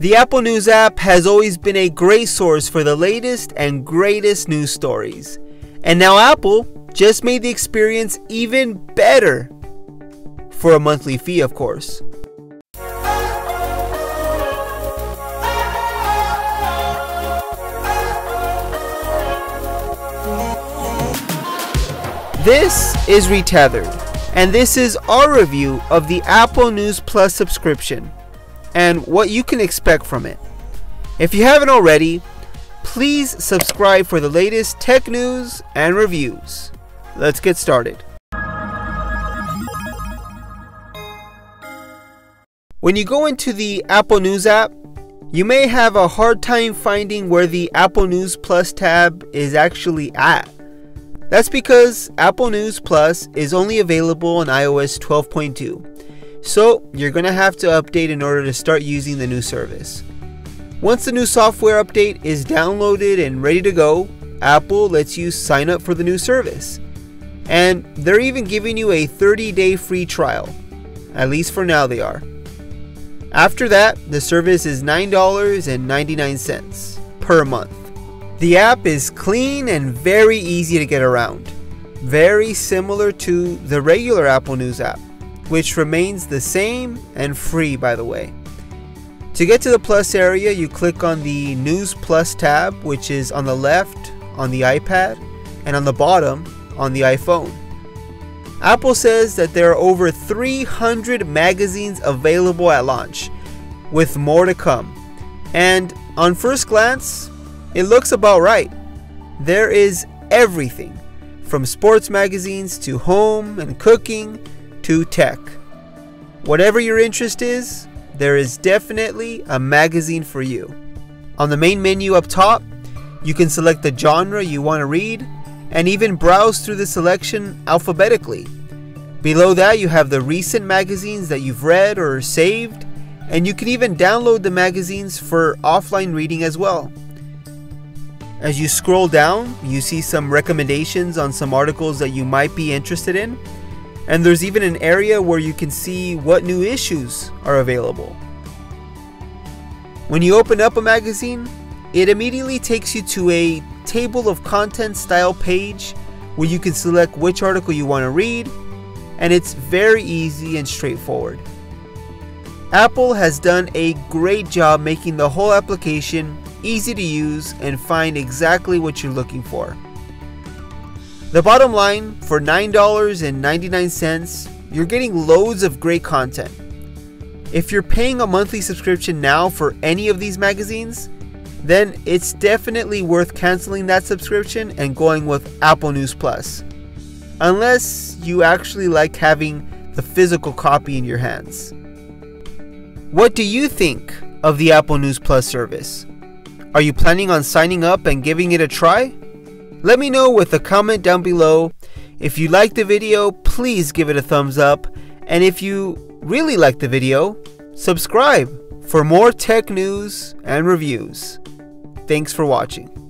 The Apple News app has always been a great source for the latest and greatest news stories. And now Apple just made the experience even better. For a monthly fee, of course. This is Retethered, and this is our review of the Apple News Plus subscription and what you can expect from it. If you haven't already, please subscribe for the latest tech news and reviews. Let's get started. When you go into the Apple News app, you may have a hard time finding where the Apple News Plus tab is actually at. That's because Apple News Plus is only available on iOS 12.2, so you're going to have to update in order to start using the new service. Once the new software update is downloaded and ready to go, Apple lets you sign up for the new service. And they're even giving you a 30 day free trial. At least for now, they are. After that, the service is $9.99 per month. The app is clean and very easy to get around. Very similar to the regular Apple News app, which remains the same and free by the way. To get to the Plus area, you click on the News Plus tab, which is on the left on the iPad and on the bottom on the iPhone. Apple says that there are over 300 magazines available at launch, with more to come. And on first glance, it looks about right. There is everything from sports magazines to home and cooking to tech. Whatever your interest is, there is definitely a magazine for you. On the main menu up top, you can select the genre you want to read and even browse through the selection alphabetically. Below that, you have the recent magazines that you've read or saved, and you can even download the magazines for offline reading as well. As you scroll down, you see some recommendations on some articles that you might be interested in, and there's even an area where you can see what new issues are available. When you open up a magazine, it immediately takes you to a table of contents style page where you can select which article you want to read, and it's very easy and straightforward. Apple has done a great job making the whole application easy to use, and find exactly what you're looking for. The bottom line for $9.99, you're getting loads of great content. If you're paying a monthly subscription now for any of these magazines, then it's definitely worth canceling that subscription and going with Apple News Plus. Unless you actually like having the physical copy in your hands. What do you think of the Apple News Plus service? Are you planning on signing up and giving it a try? Let me know with a comment down below. If you liked the video, please give it a thumbs up. And if you really liked the video, subscribe for more tech news and reviews. Thanks for watching.